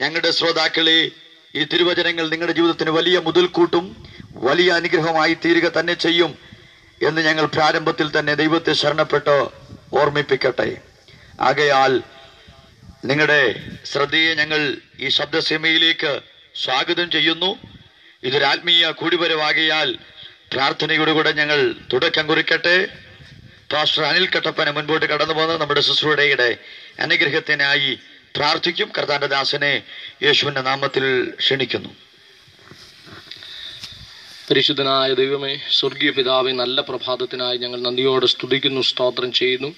ഞങ്ങളുടെ ശ്രോതാക്കളെ ഈ തിരുവചനങ്ങൾ നിങ്ങളുടെ ജീവിതത്തിന് വലിയ മുതൽക്കൂട്ടും വലിയ അനുഗ്രഹമായി തീരുക തന്നെ ചെയ്യും എന്ന് ഞങ്ങൾ പ്രാരംഭത്തിൽ തന്നെ ദൈവത്തെ ശരണപ്പെട്ട് ഓർമ്മിപ്പിക്കട്ടെ. ആകയാൽ നിങ്ങളുടെ ശ്രദ്ധയെ ഞങ്ങൾ ഈ ശബ്ദസീമയിലേക്ക് സ്വാഗതം ചെയ്യുന്നു. ഇതൊരാത്മീയ കൂടിവരവാകയാൽ പ്രാർത്ഥനയുടെ കൂടെ ഞങ്ങൾ തുടക്കം കുറിക്കട്ടെ. പാസ്റ്റർ അനിൽ കട്ടപ്പന മുൻപോട്ട് കടന്നു പോകുന്ന നമ്മുടെ ശുശ്രൂഷയുടെ അനുഗ്രഹത്തിനായി പ്രാർത്ഥിക്കും. കർത്താന്റെ ദാസനെ യേശുവിന്റെ നാമത്തിൽ ക്ഷണിക്കുന്നു. പരിശുദ്ധനായ ദൈവമേ സ്വർഗീയ പിതാവെ നല്ല പ്രഭാതത്തിനായി ഞങ്ങൾ നന്ദിയോടെ സ്തുതിക്കുന്നു സ്തോത്രം ചെയ്യുന്നു.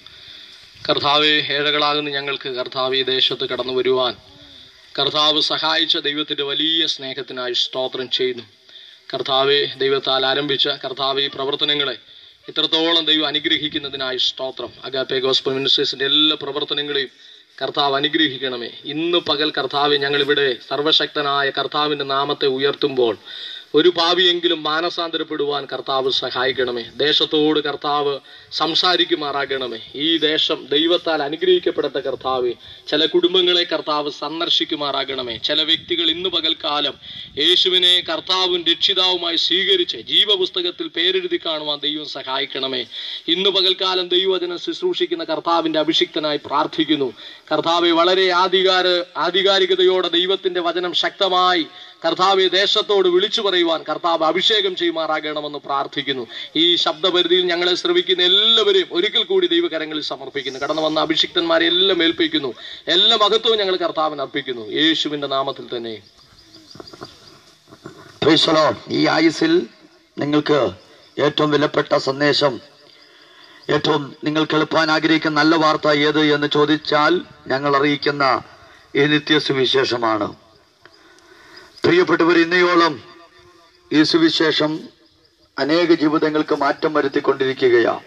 കർത്താവെ ഏഴകളാകുന്ന ഞങ്ങൾക്ക് കർത്താവ് ഈ ദേശത്ത് കടന്നു വരുവാൻ. കർത്താവ് സഹായിച്ച ദൈവത്തിന്റെ വലിയ സ്നേഹത്തിനായി സ്തോത്രം ചെയ്യുന്നു. കർത്താവെ ദൈവത്താൽ ആരംഭിച്ച കർത്താവ് ഈ പ്രവർത്തനങ്ങളെ ഇത്രത്തോളം ദൈവം അനുഗ്രഹിക്കുന്നതിനായി സ്തോത്രം. അഗാപ്പെ ഗോസ്പൽ മിനിസ്റ്റേഴ്സിന്റെ എല്ലാ പ്രവർത്തനങ്ങളെയും കർത്താവ് അനുഗ്രഹിക്കണമേ. ഇന്ന് പകൽ കർത്താവ് ഞങ്ങളിവിടെ സർവശക്തനായ കർത്താവിന്റെ നാമത്തെ ഉയർത്തുമ്പോൾ ഒരു പാവിയെങ്കിലും മാനസാന്തരപ്പെടുവാൻ കർത്താവ് സഹായിക്കണമേ. ദേശത്തോട് കർത്താവ് സംസാരിക്കുമാറാകണമേ. ഈ ദേശം ദൈവത്താൽ അനുഗ്രഹിക്കപ്പെടുന്ന കർത്താവ് ചില കുടുംബങ്ങളെ കർത്താവ് സന്ദർശിക്കുമാറാകണമേ. ചില വ്യക്തികൾ ഇന്ന് പകൽക്കാലം യേശുവിനെ കർത്താവും രക്ഷിതാവുമായി സ്വീകരിച്ച് ജീവപുസ്തകത്തിൽ പേരെഴുതി കാണുവാൻ ദൈവം സഹായിക്കണമേ. ഇന്ന് പകൽക്കാലം ദൈവവചനം ശുശ്രൂഷിക്കുന്ന കർത്താവിന്റെ അഭിഷിക്തനായി പ്രാർത്ഥിക്കുന്നു. കർത്താവ് വളരെ ആധികാര ആധികാരികതയോടെ ദൈവത്തിന്റെ വചനം ശക്തമായി കർത്താവ് ദേശത്തോട് വിളിച്ചു പറയുവാൻ കർത്താവ് അഭിഷേകം ചെയ്യുമാറാകണമെന്ന് പ്രാർത്ഥിക്കുന്നു. ഈ ശബ്ദപരിധിയിൽ ഞങ്ങളെ ശ്രമിക്കുന്ന എല്ലാവരെയും ഒരിക്കൽ കൂടി ദൈവകരങ്ങളിൽ സമർപ്പിക്കുന്നു. കടന്നു വന്ന അഭിഷിക്തന്മാരെ എല്ലാം ഏൽപ്പിക്കുന്നു. എല്ലാ മഹത്വവും ഞങ്ങൾ കർത്താവിന് അർപ്പിക്കുന്നു. യേശുവിന്റെ നാമത്തിൽ തന്നെ. ഈ ആയുസിൽ നിങ്ങൾക്ക് ഏറ്റവും വിലപ്പെട്ട സന്ദേശം ഏറ്റവും നിങ്ങൾ കേൾപ്പാൻ ആഗ്രഹിക്കുന്ന നല്ല വാർത്ത ഏത് എന്ന് ചോദിച്ചാൽ ഞങ്ങൾ അറിയിക്കുന്ന ഈ നിത്യസുവിശേഷമാണ്. പ്രിയപ്പെട്ടവർ ഇന്നയോളം ഈ സുവിശേഷം അനേക ജീവിതങ്ങൾക്ക് മാറ്റം വരുത്തിക്കൊണ്ടിരിക്കുകയാണ്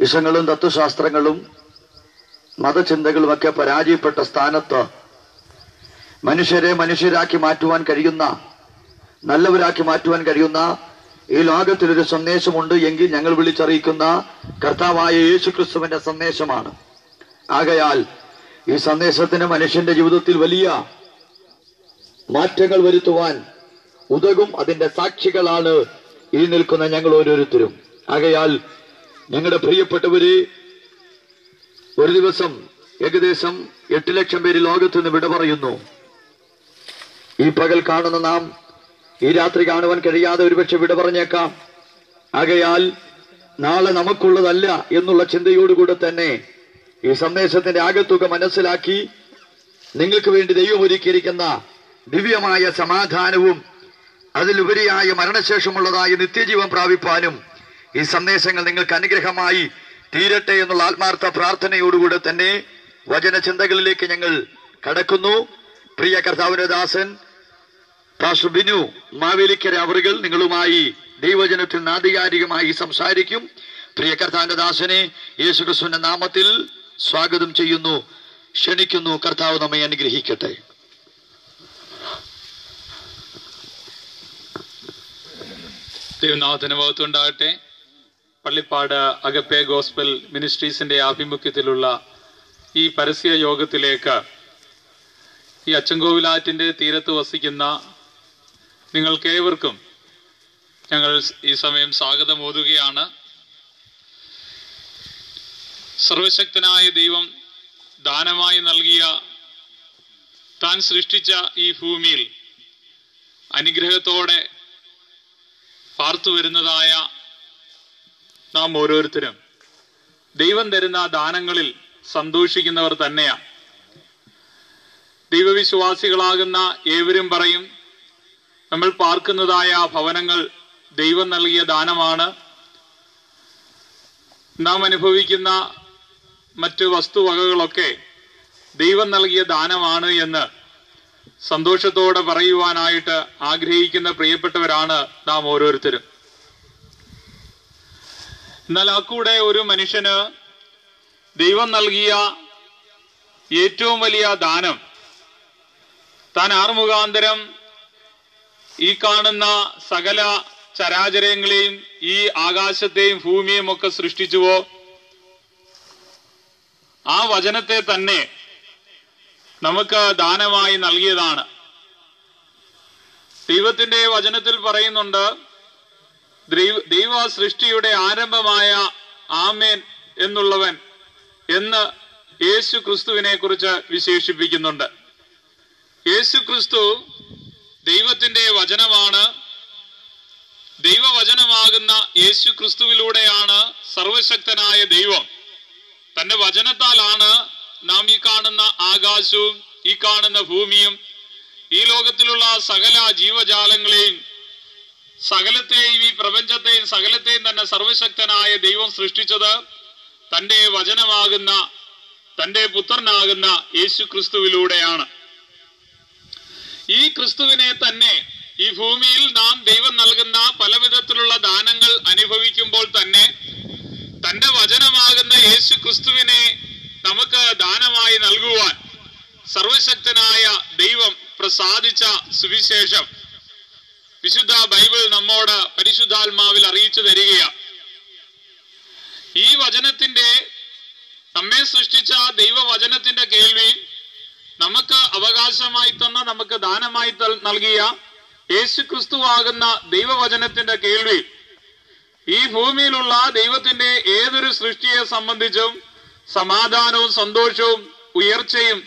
വിഷങ്ങളും തത്വശാസ്ത്രങ്ങളും മതചിന്തകളുമൊക്കെ പരാജയപ്പെട്ട സ്ഥാനത്ത് മനുഷ്യരെ മനുഷ്യരാക്കി മാറ്റുവാൻ കഴിയുന്ന നല്ലവരാക്കി മാറ്റുവാൻ കഴിയുന്ന ഈ ലോകത്തിലൊരു സന്ദേശമുണ്ട് എങ്കിൽ ഞങ്ങൾ വിളിച്ചറിയിക്കുന്ന കർത്താവായ യേശു ക്രിസ്തുവിന്റെ സന്ദേശമാണ്. ആകയാൽ ഈ സന്ദേശത്തിന് മനുഷ്യന്റെ ജീവിതത്തിൽ വലിയ മാറ്റങ്ങൾ വരുത്തുവാൻ ഉതകും അതിന്റെ സാക്ഷികളാണ് ഈ നിൽക്കുന്ന ഞങ്ങൾ ഓരോരുത്തരും. ആകയാൽ ഞങ്ങളുടെ പ്രിയപ്പെട്ടവര് ഒരു ദിവസം ഏകദേശം എട്ട് ലക്ഷം പേര് ലോകത്ത് നിന്ന് വിട പറയുന്നു. ഈ പകൽ കാണുന്ന നാം ഈ രാത്രി കാണുവാൻ കഴിയാതെ ഒരുപക്ഷെ വിട പറഞ്ഞേക്കാം. ആകയാൽ നാളെ നമുക്കുള്ളതല്ല എന്നുള്ള ചിന്തയോടുകൂടെ തന്നെ ഈ സന്ദേശത്തിന്റെ ആകത്തുക മനസ്സിലാക്കി നിങ്ങൾക്ക് വേണ്ടി ദൈവം ഒരുക്കിയിരിക്കുന്ന ദിവ്യമായ സമാധാനവും അതിലുപരിയായ മരണശേഷമുള്ളതായ നിത്യജീവൻ പ്രാപിപ്പാനും ഈ സന്ദേശങ്ങൾ നിങ്ങൾക്ക് അനുഗ്രഹമായി തീരട്ടെ എന്നുള്ള ആത്മാർത്ഥ പ്രാർത്ഥനയോടുകൂടെ തന്നെ വചനചിന്തകളിലേക്ക് ഞങ്ങൾ കടക്കുന്നു. പ്രിയ കർത്താവിന്റെ ദാസൻ പാസ്റ്റർ ബിനു മാവേലിക്കര അവറുകൾ നിങ്ങളുമായി ദൈവജനത്തിൽ ആധികാരികമായി സംസാരിക്കും. പ്രിയ കർത്താവിന്റെ ദാസനെ യേശുക്രിസ്തുവിന്റെ നാമത്തിൽ സ്വാഗതം ചെയ്യുന്നു. ക്ഷണിക്കുന്നു. കർത്താവ് നമ്മെ അനുഗ്രഹിക്കട്ടെ. ദൈവനാഥന മഹത്വം ഉണ്ടാകട്ടെ. പള്ളിപ്പാട് അഗപ്പെ ഗോസ്ബൽ മിനിസ്ട്രീസിന്റെ ആഭിമുഖ്യത്തിലുള്ള ഈ പരസ്യ യോഗത്തിലേക്ക് ഈ അച്ചൻകോവിലാറ്റിന്റെ തീരത്ത് വസിക്കുന്ന നിങ്ങൾക്കേവർക്കും ഞങ്ങൾ ഈ സമയം സ്വാഗതം ഓതുകയാണ് സർവശക്തനായ ദൈവം ദാനമായി നൽകിയ താൻ സൃഷ്ടിച്ച ഈ ഭൂമിയിൽ അനുഗ്രഹത്തോടെ പാർത്തു വരുന്നതായ നാം ഓരോരുത്തരും. ദൈവം തരുന്ന ദാനങ്ങളിൽ സന്തോഷിക്കുന്നവർ തന്നെയാണ് ദൈവവിശ്വാസികളാകുന്ന ഏവരും പറയും നമ്മൾ പാർക്കുന്നതായ ഭവനങ്ങൾ ദൈവം നൽകിയ ദാനമാണ്. നാം അനുഭവിക്കുന്ന മറ്റു വസ്തുവകകളൊക്കെ ദൈവം നൽകിയ ദാനമാണ് എന്ന് സന്തോഷത്തോടെ പറയുവാനായിട്ട് ആഗ്രഹിക്കുന്ന പ്രിയപ്പെട്ടവരാണ് നാം ഓരോരുത്തരും. എന്നാൽ ആ കൂടെ ഒരു മനുഷ്യന് ദൈവം നൽകിയ ഏറ്റവും വലിയ ദാനം താൻ ആറുമുഖാന്തരം ഈ കാണുന്ന സകല ചരാചരങ്ങളെയും ഈ ആകാശത്തെയും ഭൂമിയെയും ഒക്കെ സൃഷ്ടിച്ചുവോ? ആ വചനത്തെ തന്നെ നമുക്ക് ദാനമായി നൽകിയതാണ്. ദൈവത്തിന്റെ വചനത്തിൽ പറയുന്നുണ്ട് ദൈവ- സൃഷ്ടിയുടെ ആരംഭമായ ആമേൻ എന്നുള്ളവൻ എന്ന് യേശു ക്രിസ്തുവിനെ കുറിച്ച് വിശേഷിപ്പിക്കുന്നുണ്ട്. യേശു ക്രിസ്തു ദൈവത്തിന്റെ വചനമാണ്. ദൈവവചനമാകുന്ന യേശു ക്രിസ്തുവിലൂടെയാണ് സർവശക്തനായ ദൈവം. തന്റെ വചനത്താലാണ് നാം ഈ കാണുന്ന ആകാശവും ഈ കാണുന്ന ഭൂമിയും ഈ ലോകത്തിലുള്ള സകല ജീവജാലങ്ങളെയും സകലത്തെയും ഈ പ്രപഞ്ചത്തെയും സകലത്തെയും തന്നെ സർവശക്തനായ ദൈവം സൃഷ്ടിച്ചത് തന്റെ വചനമാകുന്ന തന്റെ പുത്രനാകുന്ന യേശു ക്രിസ്തുവിലൂടെയാണ് ഈ ക്രിസ്തുവിനെ തന്നെ ഈ ഭൂമിയിൽ നാം ദൈവം നൽകുന്ന പല വിധത്തിലുള്ള ദാനങ്ങൾ അനുഭവിക്കുമ്പോൾ തന്നെ തന്റെ വചനമാകുന്ന യേശു ക്രിസ്തുവിനെ നമുക്ക് ദാനമായി നൽകുവാൻ സർവശക്തനായ ദൈവം പ്രസാദിച്ച സുവിശേഷം. വിശുദ്ധ ബൈബിൾ നമ്മോട് പരിശുദ്ധാത്മാവിൽ അറിയിച്ചു തരികയാണ് ഈ വചനത്തിന്റെ നമ്മെ സൃഷ്ടിച്ച ദൈവവചനത്തിന്റെ കേൾവി നമുക്ക് അവകാശമായി തന്ന നമുക്ക് ദാനമായി നൽകിയ യേശു ക്രിസ്തുവാകുന്ന ദൈവവചനത്തിന്റെ കേൾവി. ഈ ഭൂമിയിലുള്ള ദൈവത്തിന്റെ ഏതൊരു സൃഷ്ടിയെ സംബന്ധിച്ചും സമാധാനവും സന്തോഷവും ഉയർച്ചയും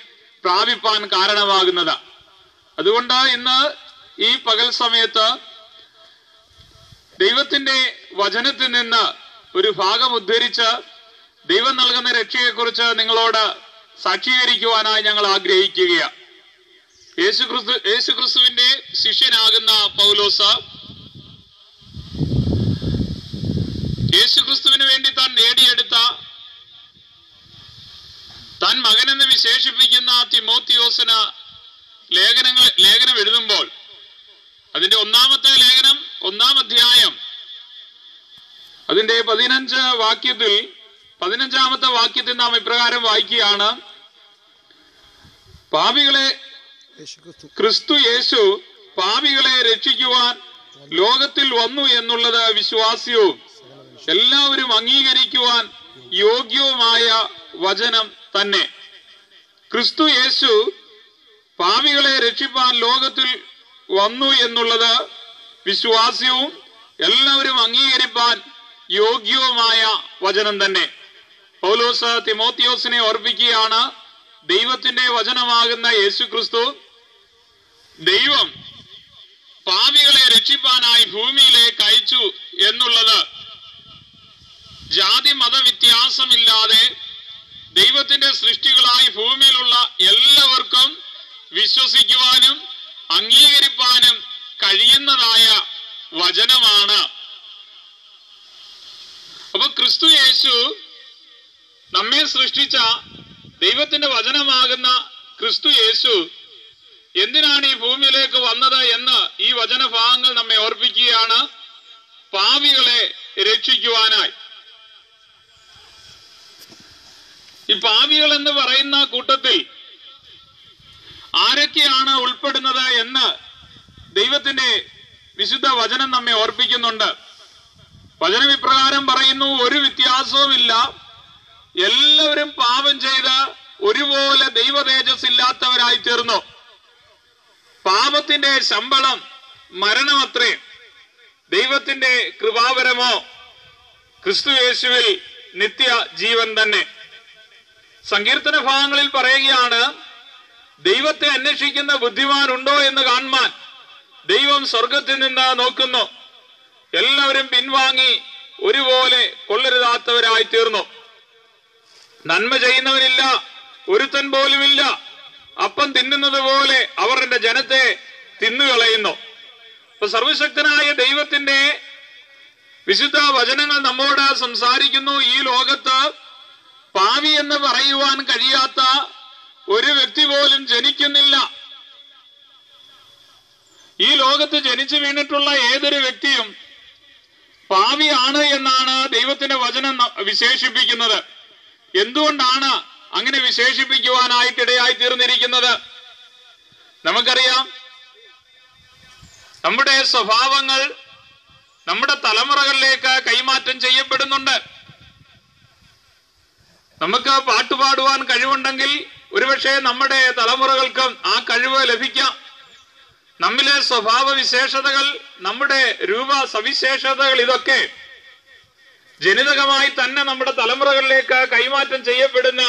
പ്രാപിപ്പാൻ കാരണമാകുന്നത്. അതുകൊണ്ട് ഇന്ന് ഈ പകൽ സമയത്ത് ദൈവത്തിന്റെ വചനത്തിൽ നിന്ന് ഒരു ഭാഗം ഉദ്ധരിച്ച് ദൈവം നൽകുന്ന രക്ഷയെക്കുറിച്ച് നിങ്ങളോട് സാക്ഷീകരിക്കുവാനായി ഞങ്ങൾ ആഗ്രഹിക്കുകയാണ് യേശു ക്രിസ്തു യേശു ക്രിസ്തുവിന്റെ ശിഷ്യനാകുന്ന പൗലോസ യേശു ക്രിസ്തുവിന് വേണ്ടി താൻ നേടിയെടുത്ത താൻ മകനെന്ന് വിശേഷിപ്പിക്കുന്ന ആ തിമോത്തിയോസിന് ലേഖനങ്ങൾ ലേഖനം എഴുതുമ്പോൾ അതിന്റെ ഒന്നാമത്തെ ലേഖനം ഒന്നാം അധ്യായം അതിന്റെ പതിനഞ്ച് വാക്യത്തിൽ പതിനഞ്ചാമത്തെ വാക്യത്തിൽ നാം ഇപ്രകാരം വായിക്കുകയാണ്. പാപികളെ ക്രിസ്തു യേശു പാപികളെ രക്ഷിക്കുവാൻ ലോകത്തിൽ വന്നു എന്നുള്ളത് വിശ്വാസ്യവും എല്ലാവരും അംഗീകരിക്കുവാൻ യോഗ്യവുമായ വചനം തന്നെ. ക്രിസ്തു യേശു പാവികളെ രക്ഷിപ്പാൻ ലോകത്തിൽ വന്നു എന്നുള്ളത് വിശ്വാസ്യവും എല്ലാവരും അംഗീകരിപ്പാൻ യോഗ്യവുമായ വചനം തന്നെ. പൗലോസ് തിമോത്തിയോസിനെ ഓർപ്പിക്കുകയാണ് ദൈവത്തിന്റെ വചനമാകുന്ന യേശു ക്രിസ്തു ദൈവം പാപികളെ രക്ഷിപ്പാനായി ഭൂമിയിലേക്ക് അയച്ചു എന്നുള്ളത്. ജാതി മത വ്യത്യാസമില്ലാതെ ദൈവത്തിന്റെ സൃഷ്ടികളായി ഭൂമിയിലുള്ള എല്ലാവർക്കും വിശ്വസിക്കുവാനും അംഗീകരിപ്പാനും കഴിയുന്നതായ വചനമാണ്. അപ്പൊ ക്രിസ്തു യേശു നമ്മെ സൃഷ്ടിച്ച ദൈവത്തിന്റെ വചനമാകുന്ന ക്രിസ്തു യേശു എന്തിനാണ് ഈ ഭൂമിയിലേക്ക് വന്നത് എന്ന് ഈ വചനഭാഗങ്ങൾ നമ്മെ ഓർപ്പിക്കുകയാണ്. പാവികളെ രക്ഷിക്കുവാനായി. ഈ പാവികൾ എന്ന് പറയുന്ന കൂട്ടത്തിൽ ആരൊക്കെയാണ് ഉൾപ്പെടുന്നത് എന്ന് ദൈവത്തിന്റെ വിശുദ്ധ വചനം നമ്മെ ഓർപ്പിക്കുന്നുണ്ട്. വചനം ഇപ്രകാരം പറയുന്നു ഒരു വ്യത്യാസവുമില്ല. എല്ലാവരും പാപം ചെയ്ത് ഒരുപോലെ ദൈവ തേജസ് ഇല്ലാത്തവരായി തീർന്നു. പാപത്തിന്റെ ശമ്പളം മരണമത്രേ ദൈവത്തിന്റെ കൃപാപരമോ ക്രിസ്തു യേശുവിൽ നിത്യ ജീവൻ തന്നെ. സങ്കീർത്തന ഭാഗങ്ങളിൽ പറയുകയാണ് ദൈവത്തെ അന്വേഷിക്കുന്ന ബുദ്ധിമാൻ ഉണ്ടോ എന്ന് കാണുവാൻ ദൈവം സ്വർഗത്തിൽ നിന്ന് നോക്കുന്നു. എല്ലാവരും പിൻവാങ്ങി ഒരുപോലെ കൊള്ളരുതാത്തവരായി തീർന്നു. നന്മ ചെയ്യുന്നവനില്ല ഒരുത്തൻ പോലുമില്ല. അപ്പം തിന്നുന്നത് പോലെ എന്റെ ജനത്തെ തിന്നുകളയുന്നു. അപ്പൊ സർവശക്തനായ ദൈവത്തിന്റെ വിശുദ്ധ വചനങ്ങൾ നമ്മോട് സംസാരിക്കുന്നു ഈ ലോകത്ത്. പാവി എന്ന് പറയുവാൻ കഴിയാത്ത ഒരു വ്യക്തി പോലും ജനിക്കുന്നില്ല. ഈ ലോകത്ത് ജനിച്ചു വീണിട്ടുള്ള ഏതൊരു വ്യക്തിയും പാവിയാണ് എന്നാണ് ദൈവത്തിന്റെ വചനം വിശേഷിപ്പിക്കുന്നത്. എന്തുകൊണ്ടാണ് അങ്ങനെ വിശേഷിപ്പിക്കുവാനായിട്ടിടയായി തീർന്നിരിക്കുന്നത്? നമുക്കറിയാം. നമ്മുടെ സ്വഭാവങ്ങൾ നമ്മുടെ തലമുറകളിലേക്ക് കൈമാറ്റം ചെയ്യപ്പെടുന്നുണ്ട്. നമുക്ക് പാട്ടുപാടുവാൻ കഴിവുണ്ടെങ്കിൽ ഒരുപക്ഷെ നമ്മുടെ തലമുറകൾക്കും ആ കഴിവ് ലഭിക്കാം. നമ്മിലെ സ്വഭാവ വിശേഷതകൾ നമ്മുടെ രൂപ സവിശേഷതകൾ ഇതൊക്കെ ജനിതകമായി തന്നെ നമ്മുടെ തലമുറകളിലേക്ക് കൈമാറ്റം ചെയ്യപ്പെടുന്ന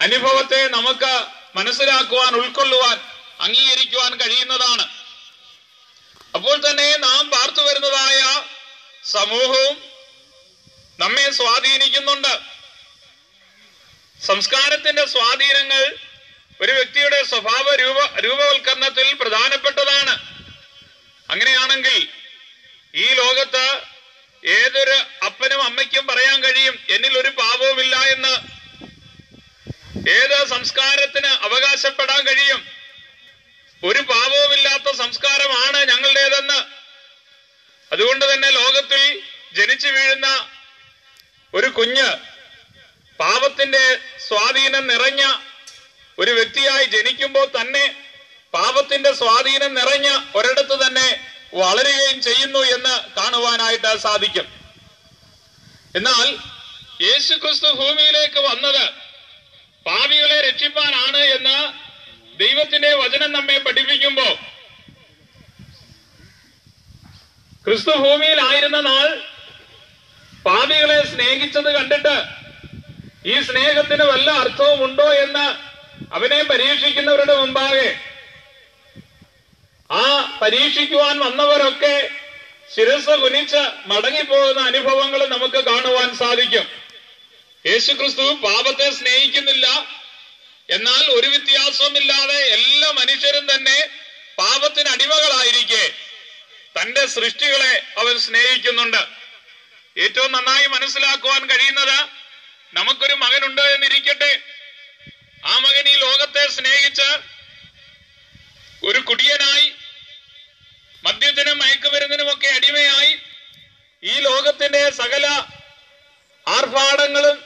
അനുഭവത്തെ നമുക്ക് മനസ്സിലാക്കുവാൻ ഉൾക്കൊള്ളുവാൻ അംഗീകരിക്കുവാൻ കഴിയുന്നതാണ്. അപ്പോൾ തന്നെ നാം പാർത്തു വരുന്നതായ സമൂഹവും നമ്മെ സ്വാധീനിക്കുന്നുണ്ട്. സംസ്കാരത്തിന്റെ സ്വാധീനങ്ങൾ ഒരു വ്യക്തിയുടെ സ്വഭാവ രൂപ രൂപവൽക്കരണത്തിൽ പ്രധാനപ്പെട്ടതാണ്. അങ്ങനെയാണെങ്കിൽ ഈ ലോകത്ത് ഏതൊരു അപ്പനും അമ്മയ്ക്കും പറയാൻ കഴിയും എന്നിൽ ഒരു പാപവുമില്ല എന്ന്. ഏത് സംസ്കാരത്തിന് അവകാശപ്പെടാൻ കഴിയും? ഒരു പാപവുമില്ലാത്ത സംസ്കാരമാണ് ഞങ്ങളുടേതെന്ന്. അതുകൊണ്ട് തന്നെ ലോകത്തിൽ ജനിച്ചു വീഴുന്ന ഒരു കുഞ്ഞ് പാപത്തിന്റെ സ്വാധീനം നിറഞ്ഞ ഒരു വ്യക്തിയായി ജനിക്കുമ്പോൾ തന്നെ പാപത്തിന്റെ സ്വാധീനം നിറഞ്ഞ ഒരിടത്ത് തന്നെ വളരുകയും ചെയ്യുന്നു എന്ന് കാണുവാനായിട്ട് സാധിക്കും. എന്നാൽ യേശു ക്രിസ്തു ഭൂമിയിലേക്ക് വന്നത് പാപികളെ രക്ഷിപ്പാനാണ് എന്ന് ദൈവത്തിന്റെ വചനം നമ്മെ പഠിപ്പിക്കുമ്പോൾ. ക്രിസ്തു ഭൂമിയിലായിരുന്ന നാൾ പാപികളെ സ്നേഹിച്ചത് കണ്ടിട്ട് ഈ സ്നേഹത്തിന് വല്ല അർത്ഥവും ഉണ്ടോ എന്ന് അവനെ പരീക്ഷിക്കുന്നവരുടെ മുമ്പാകെ. ആ പരീക്ഷിക്കുവാൻ വന്നവരൊക്കെ ശിരസ് കുനിച്ച് മടങ്ങിപ്പോകുന്ന അനുഭവങ്ങൾ നമുക്ക് കാണുവാൻ സാധിക്കും. യേശുക്രിസ്തു പാപത്തെ സ്നേഹിക്കുന്നില്ല. എന്നാൽ ഒരു വ്യത്യാസവുമില്ലാതെ എല്ലാ മനുഷ്യരും തന്നെ പാപത്തിന് അടിമകളായിരിക്കെ. തന്റെ സൃഷ്ടികളെ അവൻ സ്നേഹിക്കുന്നുണ്ട്. ഏറ്റവും നന്നായി മനസ്സിലാക്കുവാൻ കഴിയുന്നത് നമുക്കൊരു മകനുണ്ട് എന്നിരിക്കട്ടെ. ആ മകൻ ഈ ലോകത്തെ സ്നേഹിച്ച് ഒരു കുടിയനായി മദ്യത്തിനും മയക്കുമരുന്നിനുമൊക്കെ അടിമയായി ഈ ലോകത്തിന്റെ സകല ആർഭാടങ്ങളും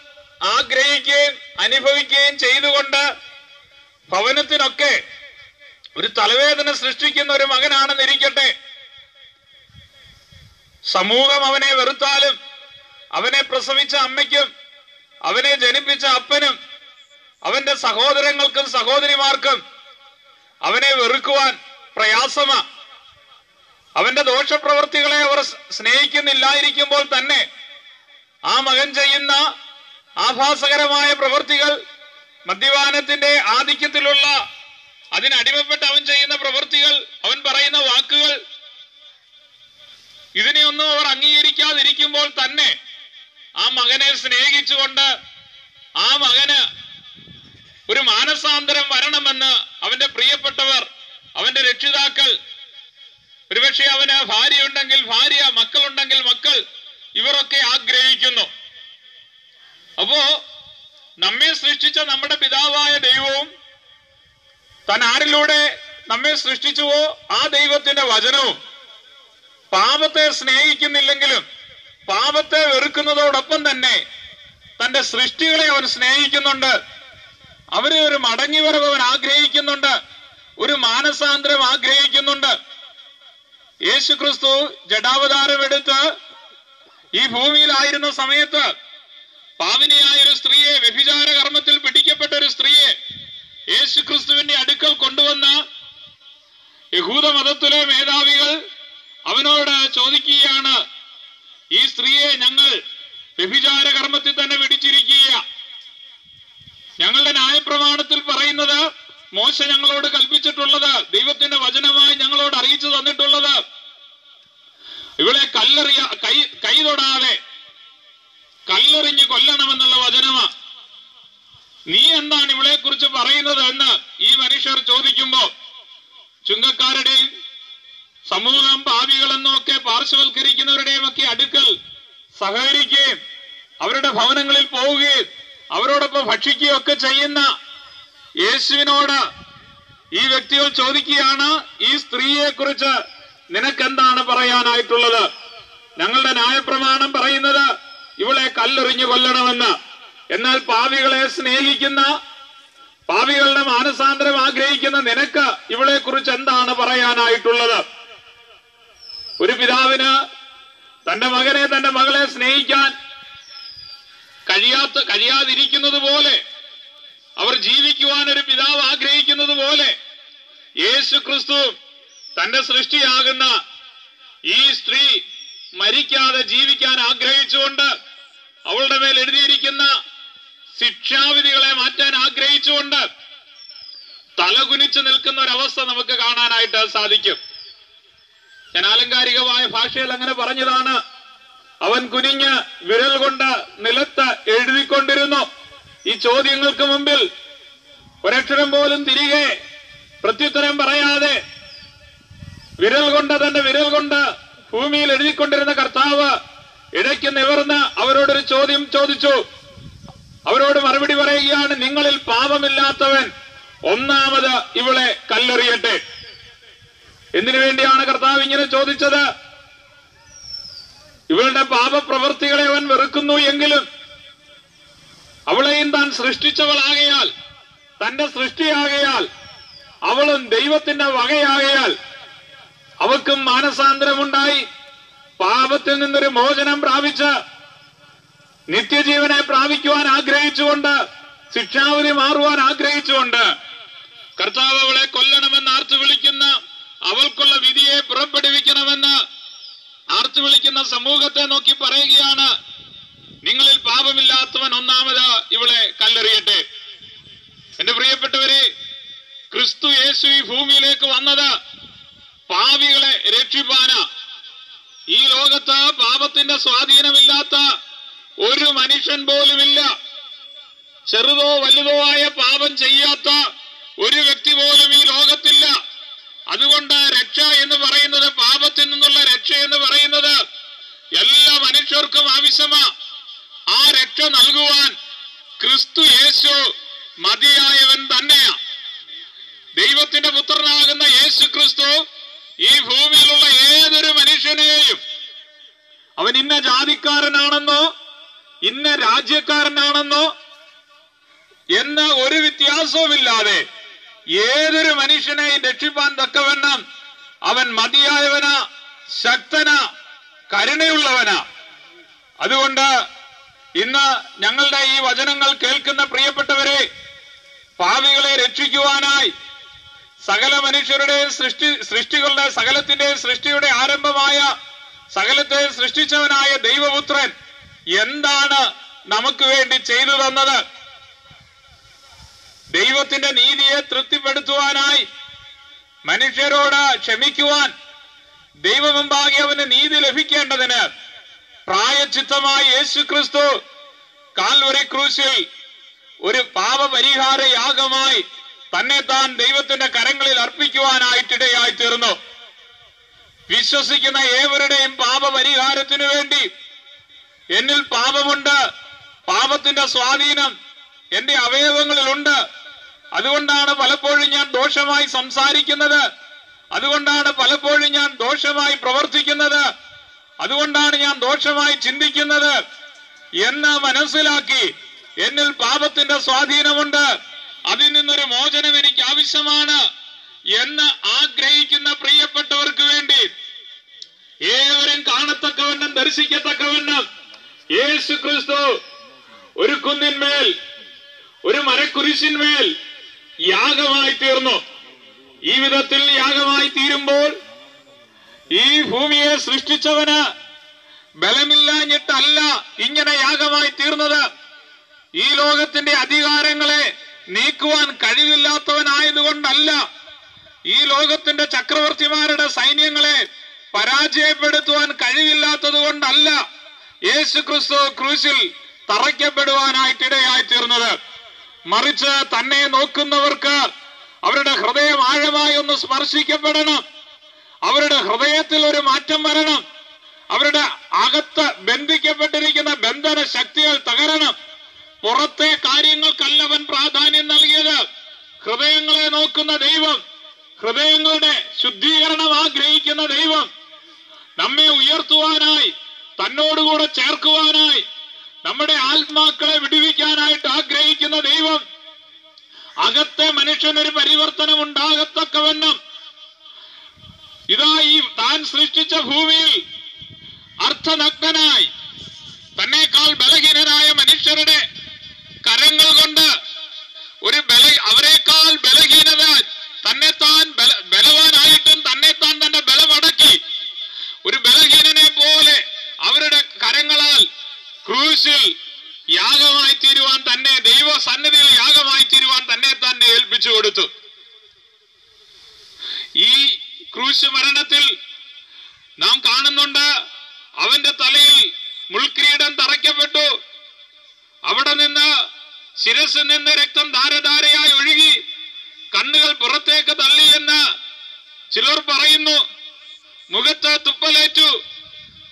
ആഗ്രഹിക്കുകയും അനുഭവിക്കുകയും ചെയ്തുകൊണ്ട് ഭവനത്തിനൊക്കെ ഒരു തലവേദന സൃഷ്ടിക്കുന്ന ഒരു മകനാണെന്നിരിക്കട്ടെ സമൂഹം അവനെ വെറുത്താലും അവനെ പ്രസവിച്ച അമ്മയ്ക്കും അവനെ ജനിപ്പിച്ച അപ്പനും അവന്റെ സഹോദരങ്ങൾക്കും സഹോദരിമാർക്കും അവനെ വെറുക്കുവാൻ പ്രയാസമാ. അവന്റെ ദോഷപ്രവൃത്തികളെ അവർ സ്നേഹിക്കുന്നില്ലായിരിക്കുമ്പോൾ തന്നെ ആ മകൻ ചെയ്യുന്ന ആഭാസകരമായ പ്രവൃത്തികൾ മദ്യപാനത്തിന്റെ ആധിക്യത്തിലുള്ള അതിനടിമപ്പെട്ട് അവൻ ചെയ്യുന്ന പ്രവൃത്തികൾ അവൻ പറയുന്ന വാക്കുകൾ ഇതിനെയൊന്നും അവർ അംഗീകരിക്കാതിരിക്കുമ്പോൾ തന്നെ ആ മകനെ സ്നേഹിച്ചുകൊണ്ട് ആ മകന് ഒരു മാനസാന്തരം വരണമെന്ന് അവന്റെ പ്രിയപ്പെട്ടവർ അവന്റെ രക്ഷിതാക്കൾ. ഒരുപക്ഷെ അവന് ഭാര്യയുണ്ടെങ്കിൽ ഭാര്യ മക്കളുണ്ടെങ്കിൽ മക്കൾ ഇവരൊക്കെ ആഗ്രഹിക്കുന്നു. അപ്പോ നമ്മെ സൃഷ്ടിച്ച നമ്മുടെ പിതാവായ ദൈവവും താൻ ആരിലൂടെ നമ്മെ സൃഷ്ടിച്ചുവോ? ആ ദൈവത്തിന്റെ വചനവും. പാപത്തെ സ്നേഹിക്കുന്നില്ലെങ്കിലും പാപത്തെ വെറുക്കുന്നതോടൊപ്പം തന്നെ തന്റെ സൃഷ്ടികളെ അവൻ സ്നേഹിക്കുന്നുണ്ട്. അവരെ ഒരു മടങ്ങിവരവ് അവൻ ആഗ്രഹിക്കുന്നുണ്ട്. ഒരു മാനസാന്തരം ആഗ്രഹിക്കുന്നുണ്ട്. യേശു ക്രിസ്തു ജഡാവതാരമെടുത്ത് ഈ ഭൂമിയിലായിരുന്ന സമയത്ത് പാവിനിയായ ഒരു സ്ത്രീയെ വ്യഭിചാര കർമ്മത്തിൽ പിടിക്കപ്പെട്ട ഒരു സ്ത്രീയെ യേശു ക്രിസ്തുവിന്റെ അടുക്കൽ കൊണ്ടുവന്ന യഹൂദ മതത്തിലെ മേധാവികൾ അവനോട് ചോദിക്കുകയാണ് ഈ സ്ത്രീയെ ഞങ്ങൾ വ്യഭിചാര കർമ്മത്തിൽ തന്നെ പിടിച്ചിരിക്കുക ഞങ്ങളുടെ ന്യായപ്രമാണത്തിൽ പറയുന്നത് മോശ ഞങ്ങളോട് കൽപ്പിച്ചിട്ടുള്ളത് ദൈവത്തിന്റെ വചനമായി ഞങ്ങളോട് അറിയിച്ചു തന്നിട്ടുള്ളത്. ഇവളെ കല്ലെറിയ കൈ കൈ തൊടാതെ കല്ലെറിഞ്ഞ് കൊല്ലണമെന്നുള്ള വചനമാ. നീ എന്താണ് ഇവളെ കുറിച്ച് പറയുന്നത് എന്ന് ഈ മനുഷ്യർ ചോദിക്കുമ്പോ ചുങ്കക്കാരുടെയും സമൂഹം ഭാവികളെന്നൊക്കെ പാർശ്വവൽക്കരിക്കുന്നവരുടെയുമൊക്കെ പാർശ്വവൽക്കരിക്കുന്നവരുടെയും അടുക്കൽ സഹകരിക്കുകയും അവരുടെ ഭവനങ്ങളിൽ പോവുകയും അവരോടൊപ്പം ഭക്ഷിക്കുകയും ഒക്കെ ചെയ്യുന്ന യേശുവിനോട് ഈ വ്യക്തികൾ ചോദിക്കുകയാണ് ഈ സ്ത്രീയെ കുറിച്ച് നിനക്കെന്താണ് പറയാനായിട്ടുള്ളത്? ഞങ്ങളുടെ ന്യായപ്രമാണം പറയുന്നത് ഇവളെ കല്ലെറിഞ്ഞു കൊല്ലണമെന്ന്. എന്നാൽ പാവികളെ സ്നേഹിക്കുന്ന പാവികളുടെ മാനസാന്തരം ആഗ്രഹിക്കുന്ന നിനക്ക് ഇവളെ കുറിച്ച് എന്താണ് പറയാനായിട്ടുള്ളത്? ഒരു പിതാവിന് തന്റെ മകനെ തന്റെ മകളെ സ്നേഹിക്കാൻ കഴിയാത്ത കഴിയാതിരിക്കുന്നത് പോലെ അവർ ജീവിക്കുവാൻ ഒരു പിതാവ് ആഗ്രഹിക്കുന്നത് പോലെ യേശു ക്രിസ്തു തന്റെ സൃഷ്ടിയാകുന്ന ഈ സ്ത്രീ മരിക്കാതെ ജീവിക്കാൻ ആഗ്രഹിച്ചുകൊണ്ട് അവളുടെ മേൽ എഴുതിയിരിക്കുന്ന ശിക്ഷാവിധികളെ മാറ്റാൻ ആഗ്രഹിച്ചുകൊണ്ട് തലകുനിച്ചു നിൽക്കുന്ന ഒരവസ്ഥ നമുക്ക് കാണാനായിട്ട് സാധിക്കും. ഞാൻ ആലങ്കാരികമായ ഭാഷയിൽ അങ്ങനെ പറഞ്ഞതാണ്. അവൻ കുനിഞ്ഞ് വിരൽ കൊണ്ട് നിലത്ത് എഴുതിക്കൊണ്ടിരുന്നു. ഈ ചോദ്യങ്ങൾക്ക് മുമ്പിൽ ഒരക്ഷരം പോലും തിരികെ പ്രത്യുത്തരം പറയാതെ വിരൽ കൊണ്ട് തന്റെ വിരൽ കൊണ്ട് ഭൂമിയിൽ എഴുതിക്കൊണ്ടിരുന്ന കർത്താവ് ഇടയ്ക്ക് നിവർന്ന് അവരോടൊരു ചോദ്യം ചോദിച്ചു. അവരോട് മറുപടി പറയുകയാണ് നിങ്ങളിൽ പാപമില്ലാത്തവൻ ഒന്നാമത് ഇവളെ കല്ലെറിയട്ടെ. എന്തിനു വേണ്ടിയാണ് കർത്താവ് ഇങ്ങനെ ചോദിച്ചത്? ഇവളുടെ പാപപ്രവൃത്തികളെ അവൻ വെറുക്കുന്നു എങ്കിലും അവളെയും താൻ സൃഷ്ടിച്ചവളാകയാൽ തന്റെ സൃഷ്ടിയാകയാൽ അവളും ദൈവത്തിന്റെ വകയാകയാൽ അവൾക്കും മാനസാന്തരമുണ്ടായി. പാപത്തിൽ നിന്നൊരു മോചനം പ്രാപിച്ച് നിത്യജീവനെ പ്രാപിക്കുവാൻ ആഗ്രഹിച്ചുകൊണ്ട് ശിക്ഷാവധി മാറുവാൻ ആഗ്രഹിച്ചുകൊണ്ട് കർത്താവ് അവളെ കൊല്ലണമെന്ന് ആർത്തു വിളിക്കുന്ന അവൾക്കുള്ള വിധിയെ പുറപ്പെടുവിക്കണമെന്ന് ആർത്തു വിളിക്കുന്ന സമൂഹത്തെ നോക്കി പറയുകയാണ്. നിങ്ങളിൽ പാപമില്ലാത്തവൻ ഒന്നാമത് ഇവളെ കല്ലെറിയട്ടെ. എന്റെ പ്രിയപ്പെട്ടവരെ ക്രിസ്തു യേശു ഈ ഭൂമിയിലേക്ക് വന്നത് പാവികളെ രക്ഷിപ്പാന. ഈ ലോകത്ത് പാപത്തിന്റെ സ്വാധീനമില്ലാത്ത ഒരു മനുഷ്യൻ പോലുമില്ല. ചെറുതോ വലുതോ ആയ പാപം ചെയ്യാത്ത ഒരു വ്യക്തി പോലും ഈ ലോകത്തില്ല. അതുകൊണ്ട് രക്ഷ എന്ന് പറയുന്നത് പാപത്തിൽ നിന്നുള്ള രക്ഷ എന്ന് പറയുന്നത് എല്ലാ മനുഷ്യർക്കും ആവശ്യമാ. ആ രക്ഷ നൽകുവാൻ ക്രിസ്തു യേശു മതിയായവൻ തന്നെയാ. ദൈവത്തിന്റെ പുത്രനാകുന്ന യേശു ക്രിസ്തു ഈ ഭൂമിയിലുള്ള ഏതൊരു മനുഷ്യനെയും അവൻ ഇന്ന ജാതിക്കാരനാണെന്നോ ഇന്ന രാജ്യക്കാരനാണെന്നോ എന്ന ഒരു വ്യത്യാസവുമില്ലാതെ ഏതൊരു മനുഷ്യനെയും രക്ഷിപ്പാൻ തക്കവണ്ണം അവൻ മതിയായവനാ ശക്തന കരുണയുള്ളവനാ. അതുകൊണ്ട് ഇന്ന് ഞങ്ങളുടെ ഈ വചനങ്ങൾ കേൾക്കുന്ന പ്രിയപ്പെട്ടവരെ പാവികളെ രക്ഷിക്കുവാനായി സകല മനുഷ്യരുടെയും സൃഷ്ടി സൃഷ്ടികളുടെ സകലത്തിന്റെ സൃഷ്ടിയുടെ ആരംഭമായ സകലത്തെ സൃഷ്ടിച്ചവനായ ദൈവപുത്രൻ എന്താണ് നമുക്ക് വേണ്ടി ചെയ്തു തന്നത്? ദൈവത്തിന്റെ നീതിയെ തൃപ്തിപ്പെടുത്തുവാനായി മനുഷ്യരോട് ക്ഷമിക്കുവാൻ ദൈവമുമ്പാകെ അവന് നീതി ലഭിക്കേണ്ടതിന് പ്രായച്ചിത്തമായ യേശു ക്രിസ്തു കാൽവരി ക്രൂശിൽ ഒരു പാപപരിഹാര യാഗമായി തന്നെ താൻ ദൈവത്തിന്റെ കരങ്ങളിൽ അർപ്പിക്കുവാനായിട്ടിടയായി തീർന്നു. വിശ്വസിക്കുന്ന ഏവരുടെയും പാപപരിഹാരത്തിനു വേണ്ടി എന്നിൽ പാപമുണ്ട് പാപത്തിന്റെ സ്വാധീനം എന്റെ അവയവങ്ങളിലുണ്ട്. അതുകൊണ്ടാണ് പലപ്പോഴും ഞാൻ ദോഷമായി സംസാരിക്കുന്നത്. അതുകൊണ്ടാണ് പലപ്പോഴും ഞാൻ ദോഷമായി പ്രവർത്തിക്കുന്നത്. അതുകൊണ്ടാണ് ഞാൻ ദോഷമായി ചിന്തിക്കുന്നത്. എന്ന് മനസ്സിലാക്കി എന്നിൽ പാപത്തിന്റെ സ്വാധീനമുണ്ട്. അതിൽ നിന്നൊരു മോചനം എനിക്ക് ആവശ്യമാണ് എന്ന് ആഗ്രഹിക്കുന്ന പ്രിയപ്പെട്ടവർക്ക് വേണ്ടി ഏവരും കാണത്തക്കവണ്ണം ദർശിക്കത്തക്കവണ്ണം യേശു ക്രിസ്തു ഒരു കുന്നിന്മേൽ ഒരു മരക്കുരിശിന്മേൽ യാഗമായി തീർന്നു. ഈ വിധത്തിൽ യാഗമായി തീരുമ്പോൾ ഈ ഭൂമിയെ സൃഷ്ടിച്ചവന് ബലമില്ലാഞ്ഞിട്ടല്ല ഇങ്ങനെ യാഗമായി തീർന്നത്. ഈ ലോകത്തിന്റെ അധികാരങ്ങളെ നീക്കുവാൻ കഴിവില്ലാത്തവനായതുകൊണ്ടല്ല ഈ ലോകത്തിന്റെ ചക്രവർത്തിമാരുടെ സൈന്യങ്ങളെ പരാജയപ്പെടുത്തുവാൻ കഴിവില്ലാത്തത് കൊണ്ടല്ല യേശു ക്രിസ്തു ക്രൂശിൽ തറയ്ക്കപ്പെടുവാനായിട്ടിടയായി തീർന്നത്. മറിച്ച് തന്നെ നോക്കുന്നവർക്ക് അവരുടെ ഹൃദയം ആഴമായി ഒന്ന് സ്പർശിക്കപ്പെടണം. അവരുടെ ഹൃദയത്തിൽ ഒരു മാറ്റം വരണം. അവരുടെ അകത്ത് ബന്ധിക്കപ്പെട്ടിരിക്കുന്ന ബന്ധന ശക്തികൾ തകരണം. പുറത്തെ കാര്യങ്ങൾക്കല്ല അവൻ പ്രാധാന്യം നൽകിയത്. ഹൃദയങ്ങളെ നോക്കുന്ന ദൈവം ഹൃദയങ്ങളുടെ ശുദ്ധീകരണം ആഗ്രഹിക്കുന്ന ദൈവം നമ്മെ ഉയർത്തുവാനായി തന്നോടുകൂടെ ചേർക്കുവാനായി നമ്മുടെ ആത്മാക്കളെ വിടുവിക്കാനായിട്ട് ആഗ്രഹിക്കുന്ന ദൈവം. അകത്തെ മനുഷ്യനൊരു പരിവർത്തനം ഉണ്ടാകത്തക്കവണ്ണം ഇതാ ഈ താൻ സൃഷ്ടിച്ച ഭൂമിയിൽ അർത്ഥനഗ്നായി തന്നേക്കാൾ ബലഹീനരായ മനുഷ്യരുടെ കരങ്ങൾ കൊണ്ട് ഒരു ബല അവരെക്കാൾ ബലഹീനത തന്നെത്താൻ ബല ബലവാനായിട്ടും തന്നെ താൻ തന്റെ ബലമടക്കി ഒരു ബലഹീനനെ പോലെ അവരുടെ കരങ്ങളാൽ ക്രൂശിൽ യാഗമായി തീരുവാൻ തന്നെ ദൈവ സന്നിധിയിൽ യാഗമായി തീരുവാൻ തന്നെ തന്നെ ഏൽപ്പിച്ചു കൊടുത്തു. ഈ ക്രൂശ് മരണത്തിൽ നാം കാണുന്നുണ്ട് അവന്റെ തലയിൽ മുൾക്രീടം തറയ്ക്കപ്പെട്ടു. അവിടെ നിന്ന് ശിരസിൽ നിന്ന് രക്തം ധാരധാരയായി ഒഴുകി കണ്ണുകൾ പുറത്തേക്ക് തള്ളി എന്ന് ചിലർ പറയുന്നു. മുഖത്ത് തുപ്പലേറ്റു.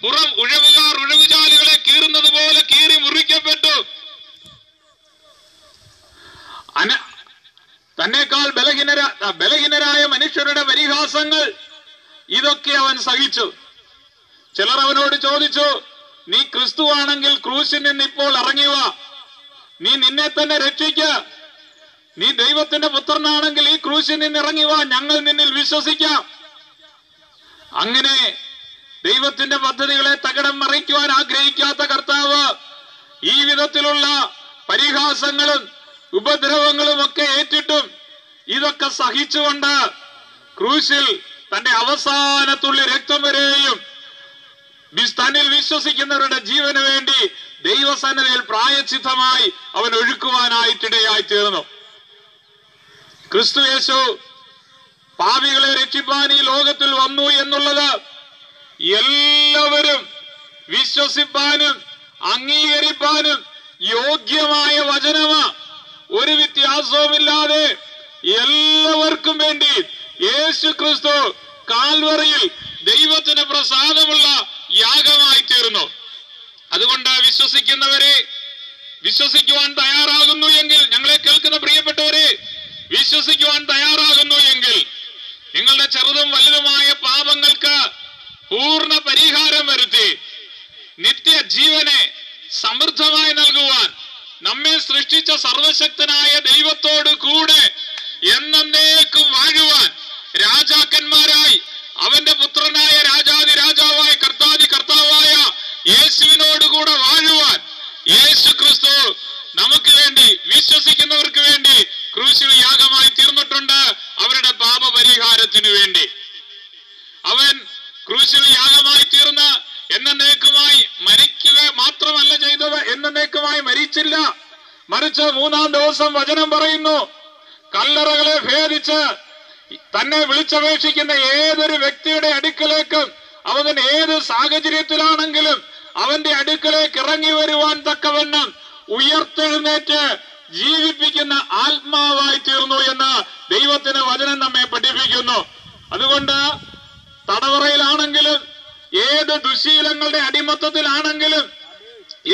പുറം ഉഴവുകാർ ഉഴവുചാലുകളെ കീറുന്നത് പോലെ കീറി മുറിക്കപ്പെട്ടു. തന്നെക്കാൾ ബലഹീനര ബലഹീനരായ മനുഷ്യരുടെ പരിഹാസങ്ങൾ ഇതൊക്കെ അവൻ സഹിച്ചു. ചിലർ അവനോട് ചോദിച്ചു നീ ക്രിസ്തുവാണെങ്കിൽ ക്രൂശിൽ നിന്ന് ഇപ്പോൾ ഇറങ്ങി വാ. നീ നിന്നെ തന്നെ രക്ഷിക്ക. നീ ദൈവത്തിന്റെ പുത്രനാണെങ്കിൽ ഈ ക്രൂശിൽ നിന്ന് ഇറങ്ങി വാ. ഞങ്ങൾ നിന്നിൽ വിശ്വസിക്കാം. അങ്ങനെ ദൈവത്തിന്റെ പദ്ധതികളെ തകിടം മറിക്കുവാൻ ആഗ്രഹിക്കാത്ത കർത്താവ് ഈ വിധത്തിലുള്ള പരിഹാസങ്ങളും ഉപദ്രവങ്ങളും ഒക്കെ ഏറ്റിട്ടും ഇതൊക്കെ സഹിച്ചുകൊണ്ട് ക്രൂശിൽ തന്റെ അവസാനത്തുള്ളി രക്തം വരെയും തന്നിൽ വിശ്വസിക്കുന്നവരുടെ ജീവന് വേണ്ടി ദൈവസന്നതയിൽ പ്രായച്ചിത്തമായി അവൻ ഒഴുക്കുവാനായിട്ടിടയായി തീർന്നു. ക്രിസ്തു യേശു പാപികളെ രക്ഷിപ്പാൻ ഈ ലോകത്തിൽ വന്നു എന്നുള്ളത് എല്ലാവരും വിശ്വസിപ്പാനും അംഗീകരിപ്പാനും യോഗ്യമായ വചനമാ. ഒരു വ്യത്യാസവുമില്ലാതെ എല്ലാവർക്കും വേണ്ടി യേശു ക്രിസ്തു കാൽവറിയിൽ ദൈവത്തിന് പ്രസാദമുള്ള യാഗമായി തീർന്നു. അതുകൊണ്ട് വിശ്വസിക്കുന്നവരെ വിശ്വസിക്കുവാൻ തയ്യാറാകുന്നു എങ്കിൽ ഞങ്ങളെ കേൾക്കുന്ന പ്രിയപ്പെട്ടവരെ വിശ്വസിക്കുവാൻ തയ്യാറാകുന്നു എങ്കിൽ നിങ്ങളുടെ ചെറുതും വലുതുമായ പാപങ്ങൾക്ക് പൂർണ പരിഹാരം വരുത്തി. നിത്യ ജീവനെ സമൃദ്ധമായി നൽകുവാൻ നമ്മെ സൃഷ്ടിച്ച സർവശക്തനായ ദൈവത്തോട് കൂടെ എന്നേക്കും വാഴുവാൻ രാജാക്കന്മാരായി അവന്റെ പുത്രനായ രാജാതി രാജാവായ കർത്താതി കർത്താവായ യേശുവിനോട് കൂടെ വാഴുവാൻ യേശു ക്രിസ്തു നമുക്ക് വേണ്ടി വിശ്വസിക്കുന്നവർക്ക് വേണ്ടി ക്രൂശിൽ യാഗമായി തീർന്നിട്ടുണ്ട്. അവരുടെ പാപപരിഹാരത്തിനു വേണ്ടി. അവൻ ക്രൂശിൽ യാഗമായി തീർന്ന് എന്നേക്കുമായി മരിക്കുക മാത്രമല്ല ചെയ്തത് എന്നേക്കുമായി മരിച്ചില്ല. മറിച്ച് മൂന്നാം ദിവസം വചനം പറയുന്നു. കല്ലറകളെ ഭേദിച്ച് തന്നെ വിളിച്ചപേക്ഷിക്കുന്ന ഏതൊരു വ്യക്തിയുടെ അടുക്കലേക്കും അവൻ ഏത് സാഹചര്യത്തിലാണെങ്കിലും അവന്റെ അടുക്കലേക്ക് ഇറങ്ങി വരുവാൻ തക്കവണ്ണം ഉയർത്തെഴുന്നേറ്റ് ജീവിപ്പിക്കുന്ന ആത്മാവായി തീർന്നു എന്ന് ദൈവത്തിന് വചനം നമ്മെ പഠിപ്പിക്കുന്നു. അതുകൊണ്ട് തടവറയിലാണെങ്കിലും ഏത് ദുശീലങ്ങളുടെ അടിമത്തത്തിലാണെങ്കിലും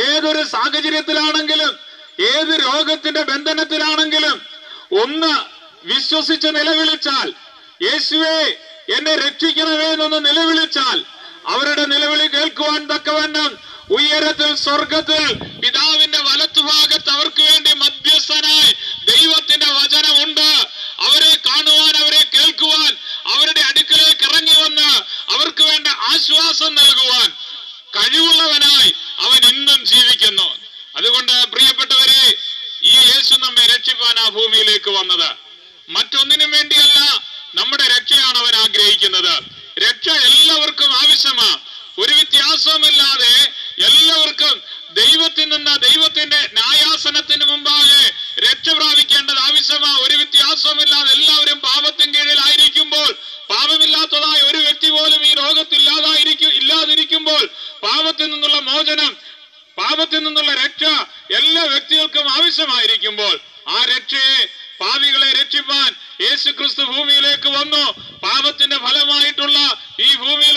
ഏതൊരു സാഹചര്യത്തിലാണെങ്കിലും ഏത് രോഗത്തിന്റെ ബന്ധനത്തിലാണെങ്കിലും ഒന്ന് വിശ്വസിച്ച് നിലവിളിച്ചാൽ യേശുവെ എന്നെ രക്ഷിക്കണമേ എന്നൊന്ന് നിലവിളിച്ചാൽ അവരുടെ നിലവിളി കേൾക്കുവാൻ തക്കവണ്ണം ഉയരത്തിൽ സ്വർഗത്തിൽ പിതാവിന്റെ വലത്തുഭാഗത്ത് അവർക്ക് വേണ്ടി മധ്യസ്ഥനായി ദൈവത്തിന്റെ വചനമുണ്ട് അവരെ കാണുവാൻ അവരെ കേൾക്കുവാൻ അവരുടെ അടുക്കലേക്ക് ഇറങ്ങി വന്ന് അവർക്ക് വേണ്ട ആശ്വാസം നൽകുവാൻ കഴിവുള്ളവനായി അവൻ ഇന്നും ജീവിക്കുന്നു അതുകൊണ്ട് പ്രിയപ്പെട്ടവരെ ഈ യേശു നമ്മെ രക്ഷിപ്പാൻ ആ ഭൂമിയിലേക്ക് വന്നത് മറ്റൊന്നിനും വേണ്ടിയല്ല നമ്മുടെ രക്ഷയാണ് അവൻ ആഗ്രഹിക്കുന്നത് രക്ഷ എല്ലാവർക്കും ആവശ്യമാ ഒരു വ്യത്യാസവുമില്ലാതെ എല്ലാവർക്കും ദൈവത്തിൽ നിന്ന് ദൈവത്തിന്റെ ന്യായാസനത്തിന് മുമ്പാകെ രക്ഷ പ്രാപിക്കേണ്ടത് ആവശ്യമാ ഒരു വ്യത്യാസവുമില്ലാതെ എല്ലാവരും പാപത്തിൻ കീഴിലായിരിക്കുമ്പോൾ പാപമില്ലാത്തതായ ഒരു വ്യക്തി പോലും ഈ ലോകത്തില്ലാതായിരിക്കും ഇല്ലാതിരിക്കുമ്പോൾ പാപത്തിൽ നിന്നുള്ള മോചനം പാപത്തിൽ നിന്നുള്ള രക്ഷ എല്ലാ വ്യക്തികൾക്കും ആവശ്യമായിരിക്കുമ്പോൾ ആ രക്ഷയെ പാപികളെ രക്ഷിപ്പാൻ യേശു ക്രിസ്തു ഭൂമിയിലേക്ക് വന്നു പാപത്തിന്റെ ഫലമായിട്ടുള്ള ഈ ഭൂമിയിൽ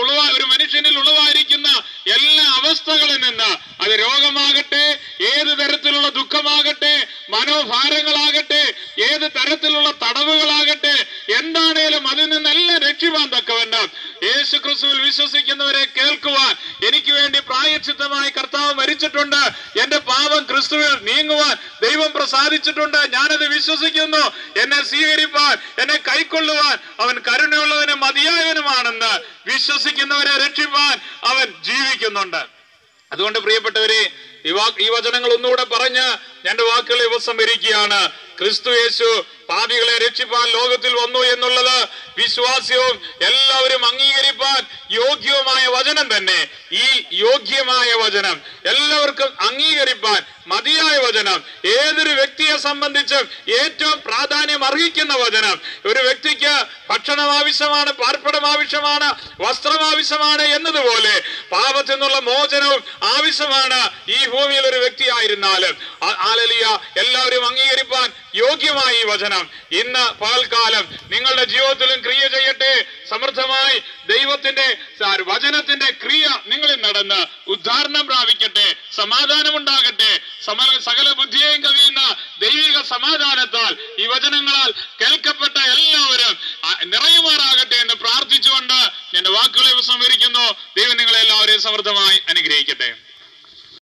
ഉളവാ ഒരു മനുഷ്യനിൽ ഉളവായിരിക്കുന്ന എല്ലാ അവസ്ഥകളിൽ നിന്ന് അത് രോഗമാകട്ടെ ഏത് തരത്തിലുള്ള ദുഃഖമാകട്ടെ മനോഭാരങ്ങളാകട്ടെ ഏത് തരത്തിലുള്ള തടവുകളാകട്ടെ എന്താണേലും അതിൽ നിന്നെല്ലാം രക്ഷിപ്പാൻ തക്കവണ്ണം. യേശു ക്രിസ്തുവിൽ വിശ്വസിക്കുന്നവരെ കേൾക്കുവാൻ എനിക്ക് വേണ്ടി പ്രായച്ചിത്തമായി കർത്താവ് മരിച്ചിട്ടുണ്ട്. എന്റെ പാപം ക്രിസ്തുവിൽ നീങ്ങുവാൻ ദൈവം പ്രസാദിച്ചിട്ടുണ്ട്. ഞാനത് വിശ്വസിക്കുന്നു. എന്നെ സ്വീകരിപ്പാൻ എന്നെ കൈക്കൊള്ളുവാൻ അവൻ കരുണയുള്ളവനും മതിയായവനുമാണെന്ന് വിശ്വസിക്കുന്നവരെ രക്ഷിപ്പാൻ അവൻ ജീവിക്കുന്നുണ്ട്. അതുകൊണ്ട് പ്രിയപ്പെട്ടവരെ ഈ വചനങ്ങൾ ഒന്നുകൂടെ പറഞ്ഞ് എന്റെ വാക്കുകളെ ഉപസംഹരിക്കുകയാണ് ക്രിസ്തു യേശു പാപികളെ രക്ഷിപ്പാൻ ലോകത്തിൽ വന്നു എന്നുള്ളത് വിശ്വാസ്യവും എല്ലാവരും അംഗീകരിപ്പാൻ യോഗ്യവുമായ വചനം തന്നെ. ഈ യോഗ്യമായ വചനം എല്ലാവർക്കും അംഗീകരിപ്പാൻ മതിയായ വചനം. ഏതൊരു വ്യക്തിയെ സംബന്ധിച്ചും ഏറ്റവും പ്രാധാന്യം അർഹിക്കുന്ന വചനം. ഒരു വ്യക്തിക്ക് ഭക്ഷണം ആവശ്യമാണ് പാർപ്പിടം ആവശ്യമാണ് വസ്ത്രം ആവശ്യമാണ് എന്നതുപോലെ പാപത്തിൽ നിന്നുള്ള മോചനവും ആവശ്യമാണ്. ഈ ഭൂമിയിൽ ഒരു വ്യക്തിയായിരുന്നാലും ആലലിയ എല്ലാവരും അംഗീകരിപ്പാൻ യോഗ്യമായ ഈ വചനം. ഇന്ന് പകൽക്കാലം നിങ്ങളുടെ ജീവിതത്തിലും ക്രിയ ചെയ്യട്ടെ. സമൃദ്ധമായി ദൈവത്തിന്റെ വചനത്തിന്റെ ക്രിയ നിങ്ങളിൽ നടന്ന് ഉദ്ധാരണം പ്രാപിക്കട്ടെ. സമാധാനം ഉണ്ടാകട്ടെ സമ- സകല ബുദ്ധിയെയും കവിയുന്ന ദൈവിക സമാധാനത്താൽ ഈ വചനങ്ങളാൽ കേൾക്കപ്പെട്ട എല്ലാവരും നിറയുമാറാകട്ടെ എന്ന് പ്രാർത്ഥിച്ചുകൊണ്ട് എന്റെ വാക്കുകളെ ഉപസംഹരിക്കുന്നു ദൈവം നിങ്ങളെ എല്ലാവരെയും സമൃദ്ധമായി അനുഗ്രഹിക്കട്ടെ.